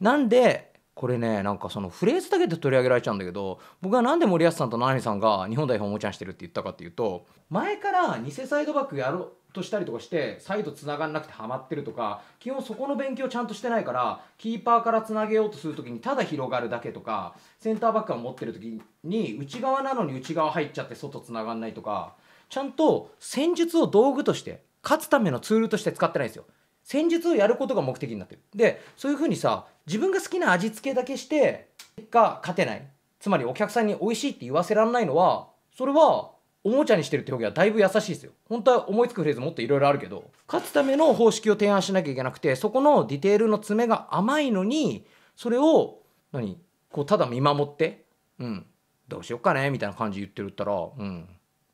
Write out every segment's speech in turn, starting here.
なんでこれねなんかそのフレーズだけで取り上げられちゃうんだけど僕はなんで森保さんと七海さんが日本代表おもちゃにしてるって言ったかっていうと前から偽サイドバックやろうとしたりとかしてサイドつながんなくてハマってるとか基本そこの勉強ちゃんとしてないからキーパーからつなげようとする時にただ広がるだけとかセンターバックが持ってる時に内側なのに内側入っちゃって外つながんないとかちゃんと戦術を道具として勝つためのツールとして使ってないんですよ。戦術をやることが目的になってる。でそういうふうにさ自分が好きな味付けだけして結果勝てない。つまりお客さんに美味しいって言わせられないのはそれはおもちゃにしてるって表現はだいぶ優しいですよ。本当は思いつくフレーズもっといろいろあるけど。勝つための方式を提案しなきゃいけなくてそこのディテールの詰めが甘いのにそれを何こうただ見守ってうんどうしよっかねみたいな感じ言ってるったらうん。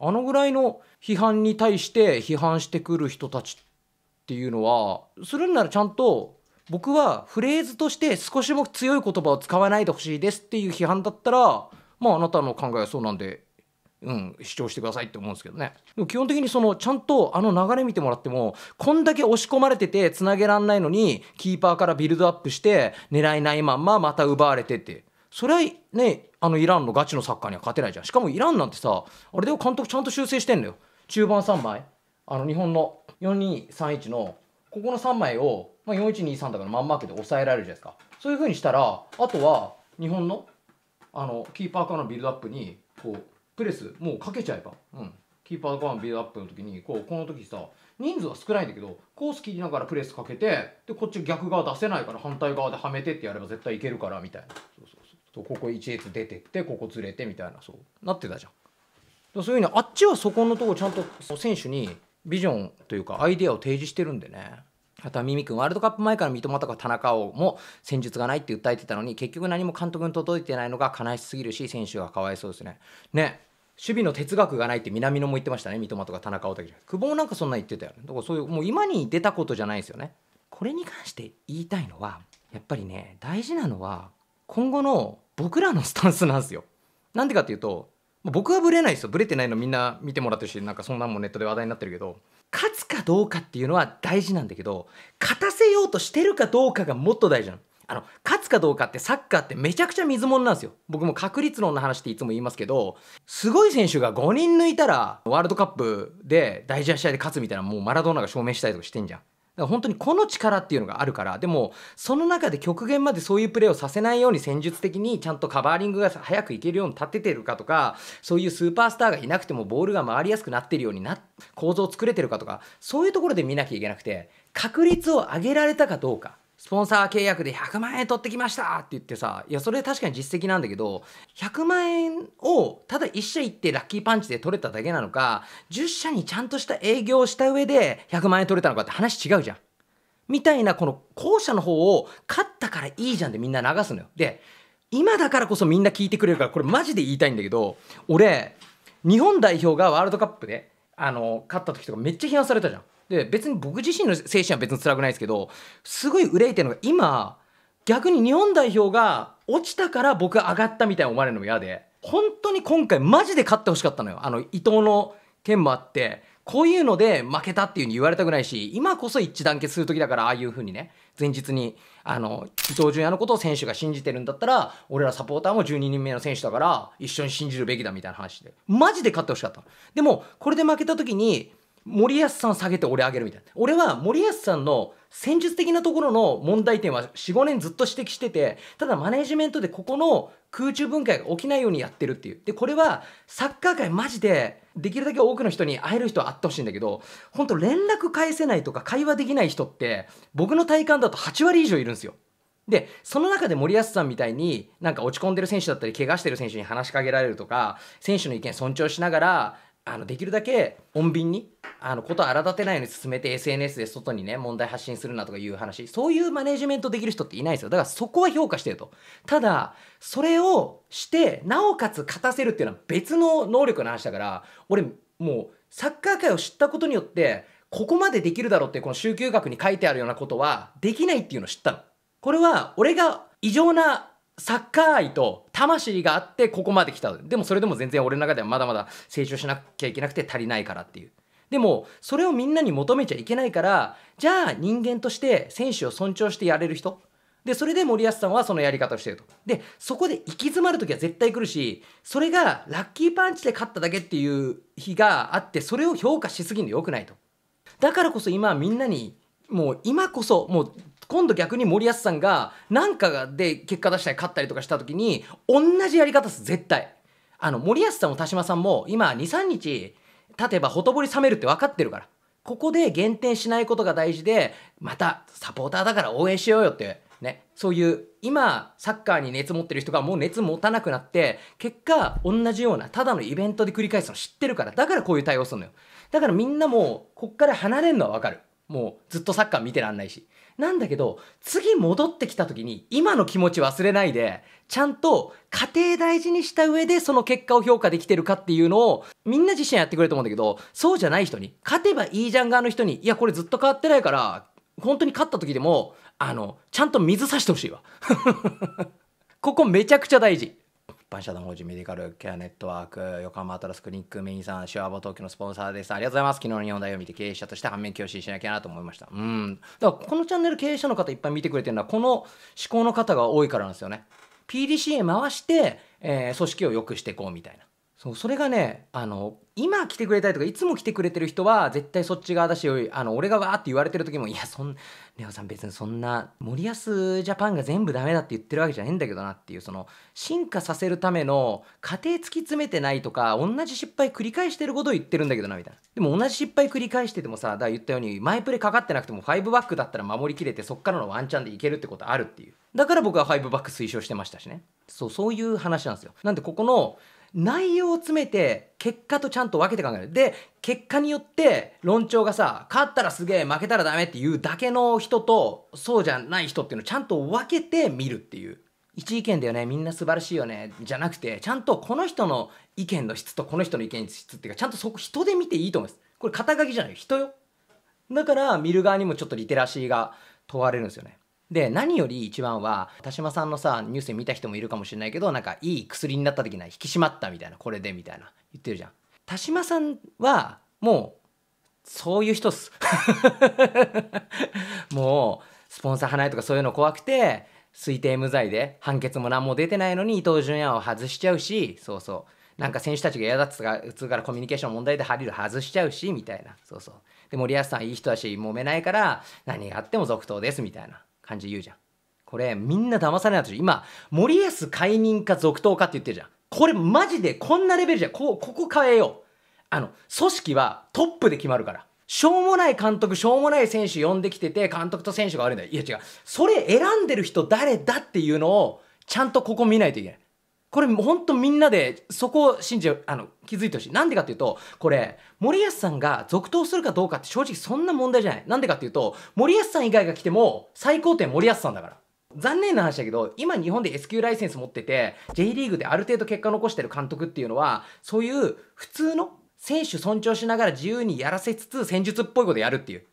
あのぐらいの批判に対して批判してくる人たちっていうのはするんならちゃんと僕はフレーズとして少しも強い言葉を使わないでほしいですっていう批判だったらまああなたの考えはそうなんでうん、主張してくださいって思うんですけどね。でも基本的にそのちゃんとあの流れ見てもらってもこんだけ押し込まれててつなげらんないのにキーパーからビルドアップして狙いないまんままた奪われてってそれはねあのイランのガチのサッカーには勝てないじゃん。しかもイランなんてさあれでも監督ちゃんと修正してんのよ。中盤3枚。あの日本の4231のここの3枚を、まあ、4123だからまんまけで抑えられるじゃないですか。そういうふうにしたらあとは日本のあのキーパーからのビルドアップにこうプレスもうかけちゃえば、うん、キーパーからのビルドアップの時にこうこの時さ人数は少ないんだけどコース切りながらプレスかけてでこっち逆側出せないから反対側ではめてってやれば絶対いけるからみたいな。そうそうそう。ここ1列出てってここずれてみたいなそう。なってたじゃん。そういうふうにあっちはそこのとこちゃんと選手にビジョンというかアイデアを提示してるんでね。あとはミミ君ワールドカップ前から三笘とか田中碧も戦術がないって訴えてたのに結局何も監督に届いてないのが悲しすぎるし選手がかわいそうですね。ね。守備の哲学がないって南野も言ってましたね三笘とか田中碧だけ久保もなんかそんな言ってたよね。だからそういうもう今に出たことじゃないですよね。これに関して言いたいのはやっぱりね大事なのは今後の僕らのスタンスなんですよ。なんでかっていうと僕はブレないですよ。ブレてないのみんな見てもらってるしなんかそんなんもネットで話題になってるけど。勝つかどうかっていうのは大事なんだけど勝たせようとしてるかどうかがもっと大事なの。あの勝つかどうかってサッカーってめちゃくちゃ水物なんですよ。僕も確率論の話っていつも言いますけどすごい選手が5人抜いたらワールドカップで大事な試合で勝つみたいなもうマラドーナが証明したりとかしてんじゃん。だから本当にこの力っていうのがあるからでもその中で極限までそういうプレーをさせないように戦術的にちゃんとカバーリングが早くいけるように立ててるかとかそういうスーパースターがいなくてもボールが回りやすくなってるようにな構造を作れてるかとかそういうところで見なきゃいけなくて確率を上げられたかどうか。スポンサー契約で100万円取ってきましたって言ってさいやそれ確かに実績なんだけど100万円をただ1社行ってラッキーパンチで取れただけなのか10社にちゃんとした営業をした上で100万円取れたのかって話違うじゃん。みたいなこの後者の方を勝ったからいいじゃんでみんな流すのよ。で今だからこそみんな聞いてくれるからこれマジで言いたいんだけど俺日本代表がワールドカップであの勝った時とかめっちゃ批判されたじゃん。で別に僕自身の精神は別に辛くないですけどすごい憂いてるのが今逆に日本代表が落ちたから僕上がったみたいに思われるのも嫌で本当に今回マジで勝ってほしかったのよ。あの伊藤の件もあってこういうので負けたっていう風に言われたくないし今こそ一致団結する時だからああいう風にね前日にあの伊東純也のことを選手が信じてるんだったら俺らサポーターも12人目の選手だから一緒に信じるべきだみたいな話でマジで勝ってほしかったでもこれで負けた時に森保さん下げて俺上げるみたいな。俺は森保さんの戦術的なところの問題点は45年ずっと指摘しててただマネジメントでここの空中分解が起きないようにやってるっていう。でこれはサッカー界マジでできるだけ多くの人に会える人は会ってほしいんだけど本当連絡返せないとか会話できない人って僕の体感だと8割以上いるんですよ。でその中で森保さんみたいになんか落ち込んでる選手だったり怪我してる選手に話しかけられるとか選手の意見尊重しながらあのできるだけ穏便にあのことを荒立てないように進めて SNS で外にね問題発信するなとかいう話。そういうマネジメントできる人っていないですよ。だからそこは評価してると。ただそれをしてなおかつ勝たせるっていうのは別の能力の話だから俺もうサッカー界を知ったことによってここまでできるだろうってこの週休学に書いてあるようなことはできないっていうのを知ったの。これは俺が異常なサッカー愛と魂があってここまで来た。でもそれでも全然俺の中ではまだまだ成長しなきゃいけなくて足りないからっていう。でもそれをみんなに求めちゃいけないからじゃあ人間として選手を尊重してやれる人。でそれで森保さんはそのやり方をしてると。でそこで行き詰まる時は絶対来るしそれがラッキーパンチで勝っただけっていう日があってそれを評価しすぎるのよくないと。だからこそ今みんなにもう今こそもう今度逆に森保さんが何かで結果出したり勝ったりとかした時に同じやり方です絶対。あの森保さんも田島さんも今23日経てばほとぼり冷めるって分かってるから。ここで減点しないことが大事でまたサポーターだから応援しようよってね、そういう今サッカーに熱持ってる人がもう熱持たなくなって結果同じようなただのイベントで繰り返すの知ってるから。だからこういう対応するのよ。だからみんなもこっから離れるのは分かる。もうずっとサッカー見てらんないし。なんだけど次戻ってきた時に今の気持ち忘れないでちゃんと家庭大事にした上でその結果を評価できてるかっていうのをみんな自身やってくれると思うんだけどそうじゃない人に勝てばいいじゃん側の人にいやこれずっと変わってないから本当に勝った時でもあのちゃんと水さしてほしいわ。ここめちゃくちゃ大事。一般社団法人メディカルケアネットワーク横浜アトラスクリニックメインさんシュアボ東京のスポンサーです。ありがとうございます。昨日の日本代表を見て経営者として反面教師しなきゃなと思いました。うん。だからこのチャンネル経営者の方いっぱい見てくれてるのはこの思考の方が多いからなんですよね。PDCA 回して、えー、組織を良くしていこうみたいな。そうそれがねあの今来てくれたりとかいつも来てくれてる人は絶対そっち側だしあの俺がわーって言われてる時もいやそんレオさん別にそんな森保ジャパンが全部ダメだって言ってるわけじゃねえんだけどなっていうその進化させるための過程突き詰めてないとか同じ失敗繰り返してることを言ってるんだけどなみたいな。でも同じ失敗繰り返しててもさだから言ったようにマイプレかかってなくても5バックだったら守りきれてそっからのワンチャンでいけるってことあるっていう。だから僕は5バック推奨してましたしね。そうそういう話なんですよ。なんでここの内容を詰めて結果とちゃんと分けて考える。で結果によって論調がさ勝ったらすげえ負けたらダメっていうだけの人とそうじゃない人っていうのをちゃんと分けて見るっていう。一意見だよね。みんな素晴らしいよね。じゃなくてちゃんとこの人の意見の質とこの人の意見の質っていうかちゃんとそこ人で見ていいと思います。これ肩書きじゃない。人よ。だから見る側にもちょっとリテラシーが問われるんですよね。で何より一番は田島さんのさニュースで見た人もいるかもしれないけどなんかいい薬になった時な引き締まったみたいなこれでみたいな言ってるじゃん。田島さんはもうそういう人っす。もうスポンサー離れとかそういうの怖くて推定無罪で判決も何も出てないのに伊東純也を外しちゃうしそうそう。なんか選手たちが嫌だっつが普通からコミュニケーション問題でハリル外しちゃうしみたいな。そうそう。で森保さんいい人だし揉めないから何があっても続投ですみたいな。感じ言うじゃん。これみんな騙されないと今森保解任か続投かって言ってるじゃん。これマジでこんなレベルじゃん。こうここ変えよう。あの組織はトップで決まるから。しょうもない監督しょうもない選手呼んできてて監督と選手が悪いんだよ。いや違う。それ選んでる人誰だっていうのをちゃんとここ見ないといけない。これほんとみんなでそこを信じあの気づいてほしい。なんでかっていうとこれ森保さんが続投するかどうかって正直そんな問題じゃない。なんでかっていうと森保さん以外が来ても最高点森保さんだから。残念な話だけど今日本で S q ライセンス持ってて J リーグである程度結果残してる監督っていうのはそういう普通の選手尊重しながら自由にやらせつつ戦術っぽいことやるっていう。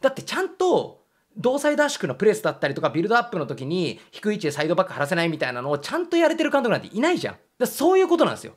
だってちゃんと同サイド圧縮のプレスだったりとかビルドアップの時に低い位置でサイドバック張らせないみたいなのをちゃんとやれてる監督なんていないじゃん。だそういうことなんですよ。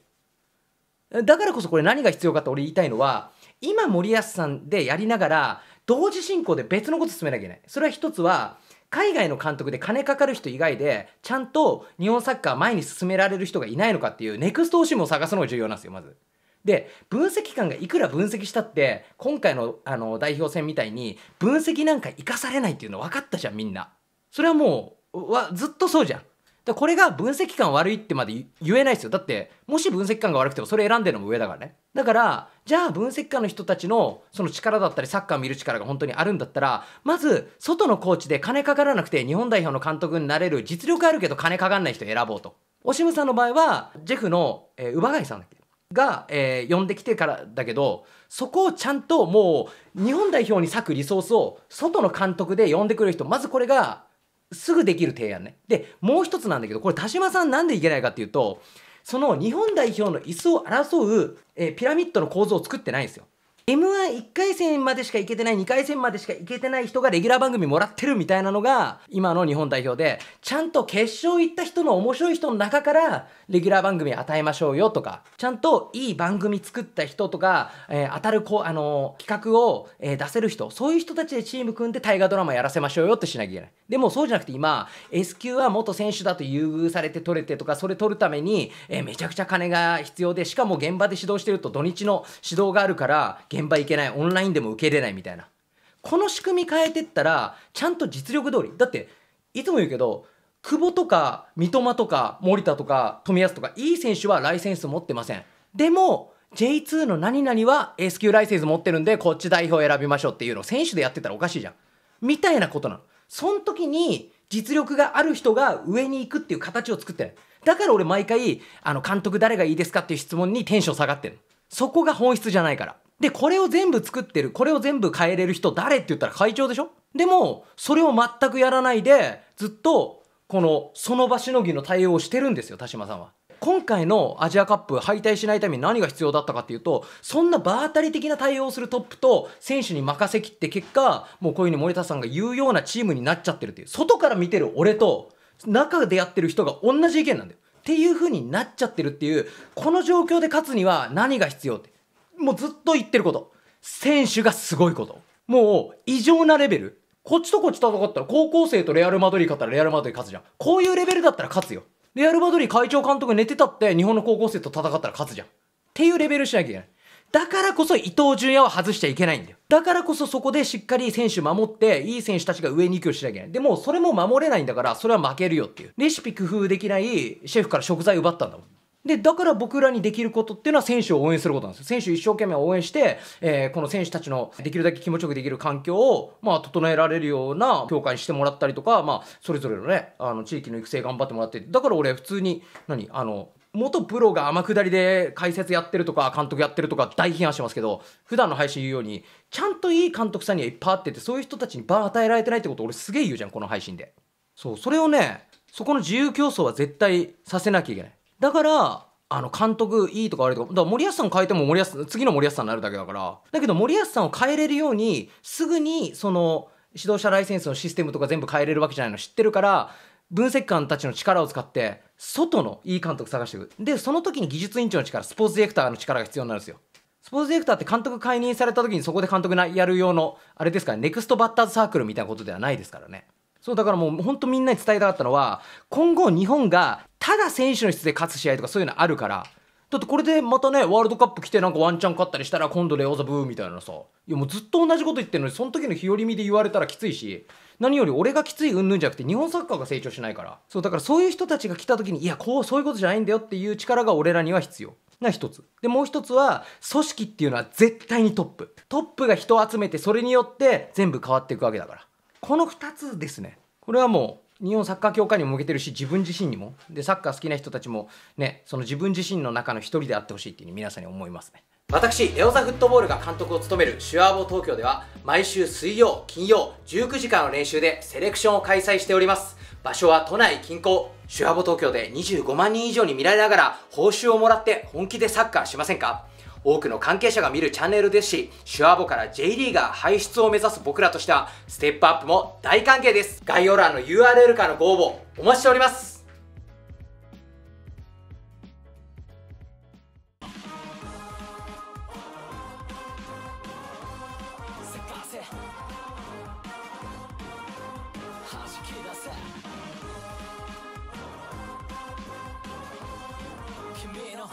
だからこそこれ何が必要かって俺言いたいのは今森保さんでやりながら同時進行で別のこと進めなきゃいけない。それは一つは海外の監督で金かかる人以外でちゃんと日本サッカー前に進められる人がいないのかっていうネクストオシムを探すのが重要なんですよまず。で分析官がいくら分析したって今回のあの代表戦みたいに分析なんか生かされないっていうの分かったじゃんみんな。それはもうわずっとそうじゃん。だこれが分析官悪いってまで言えないですよ。だってもし分析官が悪くてもそれ選んでるのも上だからね。だからじゃあ分析官の人たちのその力だったりサッカー見る力が本当にあるんだったらまず外のコーチで金かからなくて日本代表の監督になれる実力あるけど金かかんない人選ぼうと。オシムさんの場合はジェフの、えー、貝さんだっけ？が、えー、呼んできてからだけどそこをちゃんともう日本代表に割くリソースを外の監督で呼んでくれる人まずこれがすぐできる提案ね。でもう一つなんだけどこれ田島さんなんでいけないかっていうとその日本代表の椅子を争う、えー、ピラミッドの構造を作ってないんですよ。M 1 1回戦までしか行けてない2回戦までしか行けてない人がレギュラー番組もらってるみたいなのが今の日本代表でちゃんと決勝行った人の面白い人の中からレギュラー番組与えましょうよとかちゃんといい番組作った人とか、えー、当たるこ、あのー、企画を、えー、出せる人そういう人たちでチーム組んで大河ドラマやらせましょうよってしなきゃいけないでもそうじゃなくて今 S 級は元選手だと優遇されて取れてとかそれ取るために、え、めちゃくちゃ金が必要でしかも現場で指導してると土日の指導があるから現場行けないオンラインでも受け入れないみたいな。この仕組み変えてったらちゃんと実力通り。だっていつも言うけど久保とか三笘とか森田とか冨安とかいい選手はライセンス持ってません。でも J2 の何々は S 級ライセンス持ってるんでこっち代表選びましょうっていうのを選手でやってたらおかしいじゃん。みたいなことなの。その時に実力がある人が上に行くっていう形を作ってないだから俺毎回あの監督誰がいいですかっていう質問にテンション下がってる。そこが本質じゃないから。でこれを全部作ってるこれを全部変えれる人誰って言ったら会長でしょ？でもそれを全くやらないでずっとこのその場しのぎの対応をしてるんですよ田島さんは。今回のアジアカップ敗退しないために何が必要だったかっていうとそんな場当たり的な対応をするトップと選手に任せきって結果もうこういうふうに森田さんが言うようなチームになっちゃってるっていう外から見てる俺と中でやってる人が同じ意見なんだよ。っていう風になっちゃってるっていうこの状況で勝つには何が必要ってもうずっと言ってること選手がすごいこともう異常なレベルこっちとこっち戦ったら高校生とレアル・マドリー勝ったらレアル・マドリー勝つじゃんこういうレベルだったら勝つよレアル・マドリー会長監督寝てたって日本の高校生と戦ったら勝つじゃんっていうレベルしなきゃいけないだからこそ伊東純也は外しちゃいけないんだよ。だからこそそこでしっかり選手守って、いい選手たちが上に行くようにしなきゃいけない。でも、それも守れないんだから、それは負けるよっていう。レシピ工夫できないシェフから食材奪ったんだもん。で、だから僕らにできることっていうのは選手を応援することなんですよ。選手一生懸命応援して、えー、この選手たちのできるだけ気持ちよくできる環境を、まあ、整えられるような協会にしてもらったりとか、まあ、それぞれのね、あの、地域の育成頑張ってもらって、だから俺普通に、何、あの、元プロが天下りで解説やってるとか監督やってるとか大批判してますけど普段の配信言うようにちゃんといい監督さんにはいっぱいあっててそういう人たちに場与えられてないってこと俺すげえ言うじゃんこの配信でそうそれをねそこの自由競争は絶対させなきゃいけないだからあの監督いいとか悪いとかだから森保さん変えても森保次の森保さんになるだけだから。だけど森保さんを変えれるようにすぐにその指導者ライセンスのシステムとか全部変えれるわけじゃないの知ってるから分析官たちの力を使って外のいい監督探していく。でその時に技術委員長の力スポーツディレクターの力が必要になるんですよ。スポーツディレクターって監督解任された時にそこで監督やる用のあれですからネクストバッターズサークルみたいなことではないですからね。そうだからもう本当みんなに伝えたかったのは今後日本がただ選手の質で勝つ試合とかそういうのあるからだってこれでまたねワールドカップ来てなんかワンチャン勝ったりしたら今度レオザブーみたいなさいやもうずっと同じこと言ってるのにその時の日和見で言われたらきついし何より俺がきついうんぬんじゃなくて日本サッカーが成長しないから。そうだからそういう人たちが来た時にいやこうそういうことじゃないんだよっていう力が俺らには必要。な一つ。でもう一つは組織っていうのは絶対にトップ。トップが人を集めてそれによって全部変わっていくわけだから。この2つですね。これはもう日本サッカー協会にも向けてるし自分自身にも。でサッカー好きな人たちもねその自分自身の中の一人であってほしいっていうふうに皆さんに思いますね。私レオザフットボールが監督を務めるシュアーボ東京では毎週水曜金曜19時間の練習でセレクションを開催しております。場所は都内近郊シュアボ東京で25万人以上に見られながら報酬をもらって本気でサッカーしませんか？多くの関係者が見るチャンネルですし、シュアボから J リーガー輩出を目指す僕らとしては、ステップアップも大歓迎です。概要欄の URL からのご応募、お待ちしております。君の